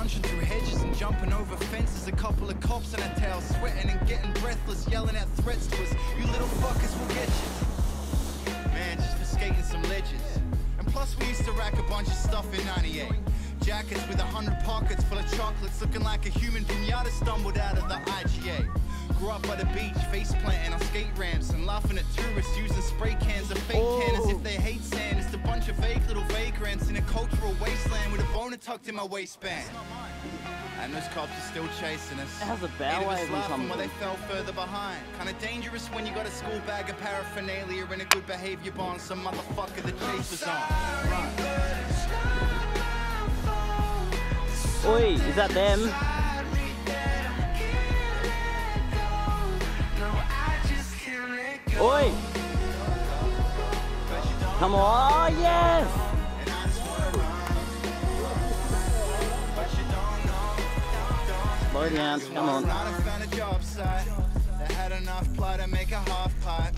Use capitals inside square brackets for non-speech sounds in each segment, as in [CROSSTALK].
punching through hedges and jumping over fences. A couple of cops on our tail, sweating and getting breathless, yelling out threats to us. You little fuckers will get you. Man, just for skating some ledges. And plus, we used to rack a bunch of stuff in 98. Jackets with a hundred pockets full of chocolates, looking like a human pinata stumbled out of the IGA. Grew up by the beach, face planting on skate ramps and laughing at tourists using spray cans of fake can as if they hate sand. It's a bunch of vague little vagrants in a cultural wasteland with a boner tucked in my waistband. And those cops are still chasing us. It has a bow Made of wave laughing while they fell further behind. Kinda dangerous when you got a school bag of paraphernalia and a good behavior bond. Some motherfucker the chase was on. Right. Oi, is that them? Oi! Come on, oh, yes! Slow down, come on. Not have found a job site that had enough ply to make a half pipe.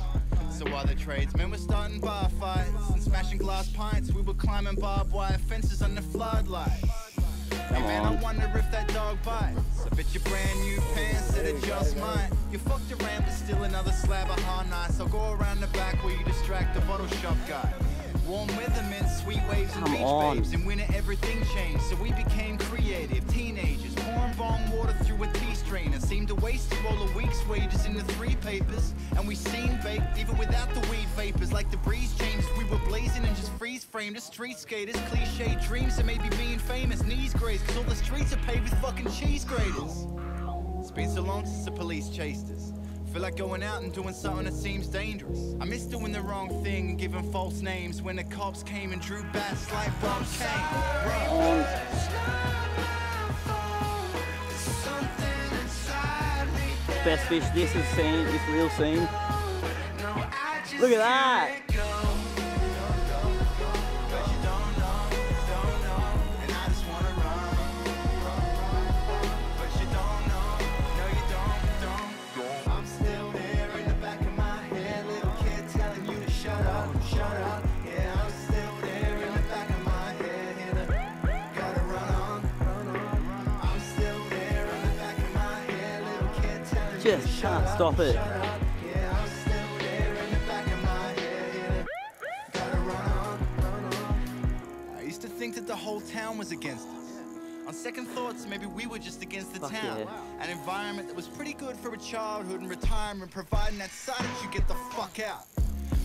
So while the tradesmen were starting bar fights and smashing glass pints, we were climbing barbed wire fences under floodlights. Hey Come man, I on. wonder if that dog bites. I bet your brand new pants that are just mine. You fucked around, but still another slab of hard nights. I'll go around the back where you distract the bottle shop guy. Warm weathermen, sweet waves, and Come beach on. babes. In winter, everything changed, so we became creative teenagers. Pouring bong water through a tea strainer. Seemed to waste all a week's wages in the three papers. And we seemed baked, even without the weed vapors. Like the breeze changed, we were blazing and just freeze framed as street skaters. Cliche dreams of maybe being famous, knees grazed, cause all the streets are paved with fucking cheese graters. It's been so long since the police chased us. Feel like going out and doing something that seems dangerous. I miss doing the wrong thing and giving false names when the cops came and drew bats like Bob Kane. Best fish this is seen, this real scene. Look at that! Run on, run on. I used to think that the whole town was against us. On second thoughts, maybe we were just against the Fuck town. yeah. An environment that was pretty good for a childhood and retirement, providing that side that you get the fuck out.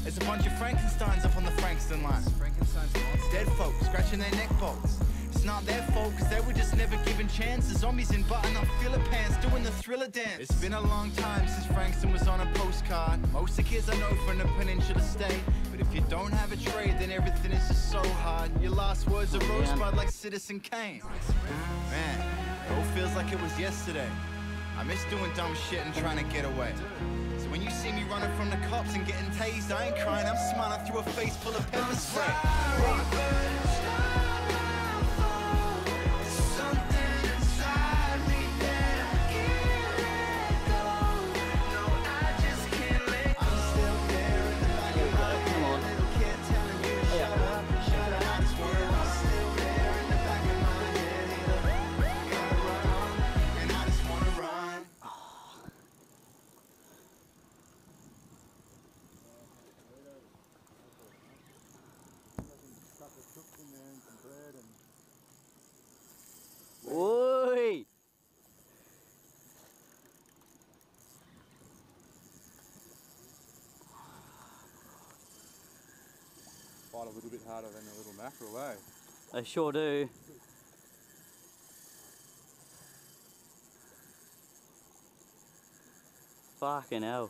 There's a bunch of Frankensteins up on the Frankston line. Frankenstein's Dead folk scratching their neck bolts. It's not their fault, cause they were just never given chances. Zombies in button up filler pants doing the thriller dance. It's been a long time since Frankston was on a postcard. Most of the kids I know from the peninsula state But if you don't have a trade, then everything is just so hard. Your last words are Yeah. rosebud like Citizen Kane. Man, it all feels like it was yesterday. I miss doing dumb shit and trying to get away. So when you see me running from the cops and getting tased, I ain't crying, I'm smiling through a face full of pepper spray. A little bit harder than a little mackerel, eh? They sure do. Fucking hell.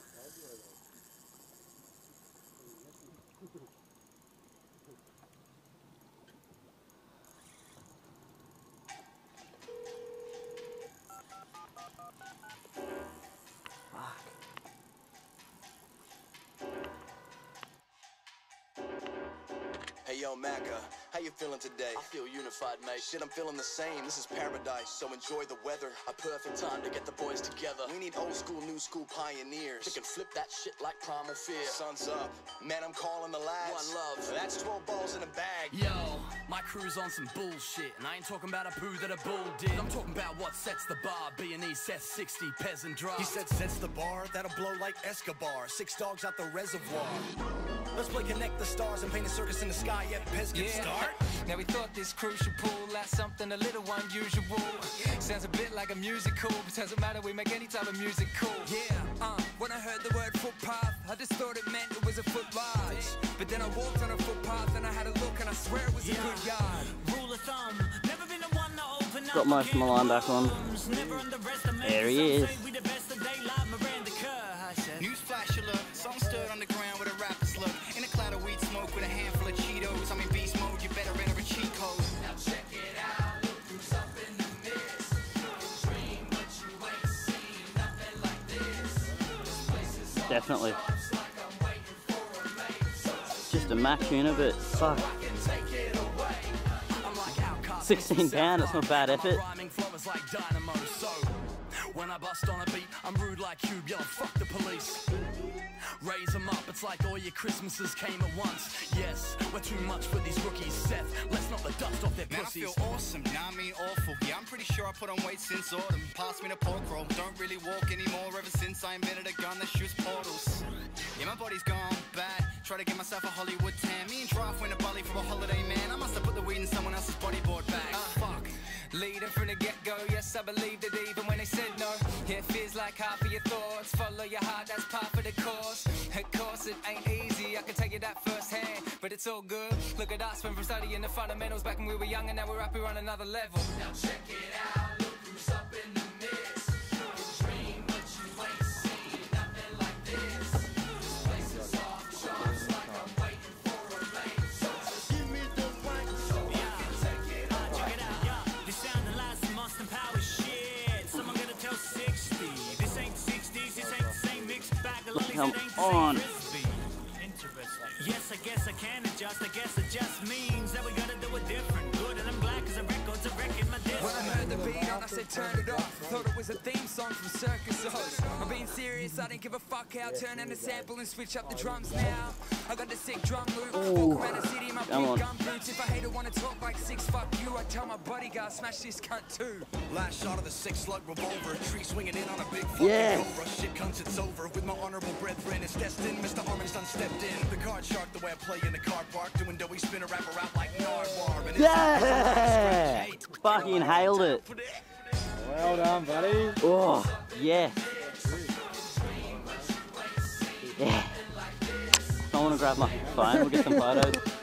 Hey yo, Macca, how you feeling today? I feel unified, mate. Shit, I'm feeling the same. This is paradise, so enjoy the weather. A perfect time to get the boys together. We need old school, new school pioneers. Who can flip that shit like primal fear. Sun's up. Man, I'm calling the lads. One love. That's 12 balls in a bag. Yo, My crew's on some bullshit, and I ain't talking about a poo that a bull did. I'm talking about what sets the bar. B&E sets 60 peasant drive. He said sets the bar, that'll blow like Escobar. Six dogs out the reservoir. Let's play connect the stars and paint a circus in the sky. Yeah, Pez can start. [LAUGHS] Now we thought this crew should pull out something a little unusual. Sounds a bit like a musical, but doesn't matter, we make any type of music cool. Yeah, uh, when I heard the word footpath, I just thought it meant it was a foot large. But then I walked on a footpath and I had a look and I swear it was a good yard. Rule of thumb, never been the one to open up. Got most of my line back on. There he is. say we the best of daylight, Miranda Kerr, I said. Newsflash alert, song stirred on the ground with a rapper's look. In a cloud of weed smoke with a handful of Cheetos. I'm in beast mode, you better enter a cheat code. Now check it out, look who's up in the mix. Dream, 16 pound, it's not bad effort. Rhyming flow is like dynamo, so when I bust on a beat, I'm rude like Cube, yelling fuck the police. Raise 'em up, it's like all your Christmases came at once. Yes, we're too much for these rookies, Seth. Let's knock the dust off their Man, I pussies. feel awesome, nah, I mean awful. Yeah, I'm pretty sure I put on weight since autumn. Pass me the pork roll, don't really walk anymore ever since I invented a gun that shoots portals. Yeah, my body's gone bad. Try to get myself a Hollywood tan. Me and Draft went to Bali for a holiday, man. I must have put the weed in someone else's bodyboard bag. Ah. Fuck. Leading from the get-go, yes, I believed it even when they said no. Yeah, it feels like half of your thoughts. Follow your heart, that's part of the course. Of course, it ain't easy, I can tell you that firsthand. But it's all good. Look at us, went from studying the fundamentals back when we were young, and now we're up here on another level. Now check it out, look who's up in the Come on. Yes, I guess I can adjust. I guess it Thought it was a theme song from Circus Oz. I'm being serious, I didn't give a fuck how. Turn on the sample and switch up the oh, drums now. I got the sick drum loop. Walk around the city in my Come big on. gum boots. If I hate a hater wanna talk like six, fuck you. I tell my bodyguard, smash this cunt too. Last shot of the six slug revolver. Tree swinging in on a big fucking Yes. cobra. Shit comes, it's over. With my honorable brethren, it's destined. Mr. Armin's done stepped in. The card shark, the way I play in the car park. Doing doughy spin a rapper out like Nardwuar. And it's Yeah! Fucking hailed it. Well done, buddy. Oh, yeah. Yeah. I want to grab my phone, we'll get some photos.